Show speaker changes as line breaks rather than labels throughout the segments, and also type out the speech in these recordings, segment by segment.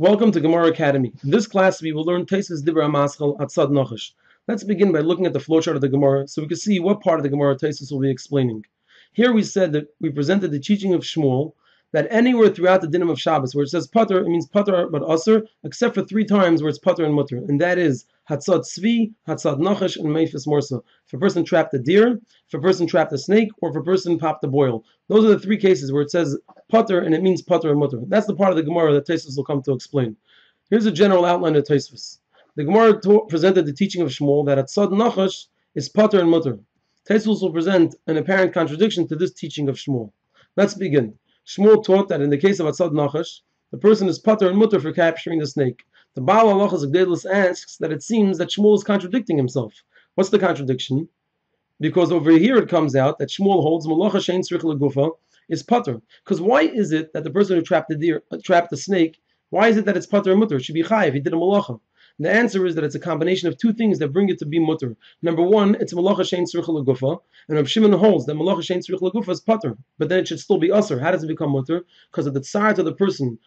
Welcome to Gemara Academy. In this class, we will learn Tosfos Dibra Maschal Atzad Nachash. Let's begin by looking at the flowchart of the Gemara so we can see what part of the Gemara Tosfos will be explaining. Here we said that we presented the teaching of Shmuel that anywhere throughout the dinim of Shabbos where it says pater, it means pater but aser, except for three times where it's pater and mutter, and that is hatzad tzvi, hatzad nachash, and meifis morsa. If a person trapped a deer, if a person trapped a snake, or if a person popped a boil. Those are the three cases where it says pater and it means pater and mutter. That's the part of the Gemara that Tosfos will come to explain. Here's a general outline of Tosfos. The Gemara presented the teaching of Shmuel that hatzad nachash is pater and mutter. Tosfos will present an apparent contradiction to this teaching of Shmuel. Let's begin. Shmuel taught that in the case of Atzad Nachash, the person is putter and mutter for capturing the snake. The Baal Halachos Gedolos asks that it seems that Shmuel is contradicting himself. What's the contradiction? Because over here it comes out that Shmuel holds Malacha Shein Legufa is putter. Because why is it that the person who trapped the deer, uh, trapped the snake, why is it that it's putter and mutter? It should be chayiv. He did a malacha. The answer is that it's a combination of two things that bring it to be mutter. Number one, it's malacha shein tzrich legufa, and Rav Shimon holds that malacha shein tzrich legufa is putter, but then it should still be usher. How does it become mutter? Because of the size of the person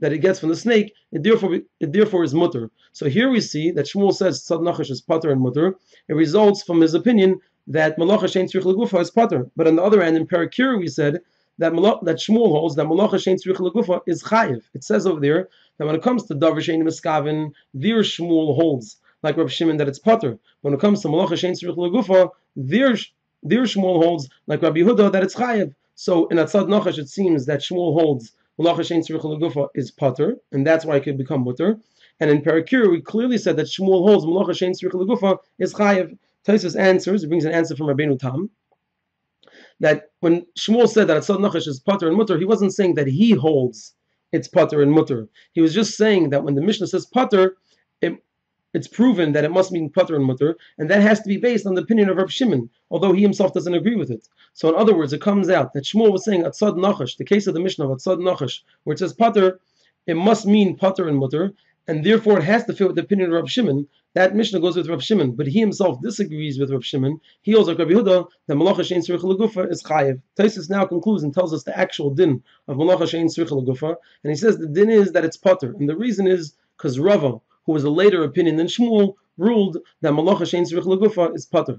that it gets from the snake, it therefore it therefore is mutter. So here we see that Shmuel says tzad nachash is putter and mutter. It results from his opinion that malacha shein tzrich legufa is putter. But on the other hand, in Parakir we said that that Shmuel holds that malacha shein tzrich legufa is chayiv. It says over there that when it comes to davar shein miskaven, there Shmuel holds like Reb Shimon that it's putter. When it comes to malacha shein tzrich legufa, there there Shmuel holds like Rabbi Yehuda that it's chayiv. So in Atzad Nachash it seems that Shmuel holds malacha shein tzrich legufa is putter, and that's why it could become mutter. And in Parakir we clearly said that Shmuel holds malacha shein tzrich legufa is chayiv. Tosfos answers, he brings an answer from Rabbeinu Tam that when Shmuel said that Atzad Nachash is Pater and Mutter, he wasn't saying that he holds it's Pater and Mutter. He was just saying that when the Mishnah says Pater, it, it's proven that it must mean Pater and Mutter, and that has to be based on the opinion of Rav Shimon, although he himself doesn't agree with it. So in other words, it comes out that Shmuel was saying Atzad Nachash, the case of the Mishnah of Atzad Nachash, where it says Pater, it must mean Pater and Mutter, and therefore it has to fit with the opinion of Rav Shimon. That Mishnah goes with Rav Shimon, but he himself disagrees with Rav Shimon. He holds like Rabbi Yehuda that Malacha Shein Tzrich Legufa is Chayev. Tosfos now concludes and tells us the actual din of Malacha Shein Tzrich Legufa, and he says the din is that it's Potter, and the reason is because Rava, who was a later opinion than Shmuel, ruled that Malacha Shein Tzrich Legufa is Potter.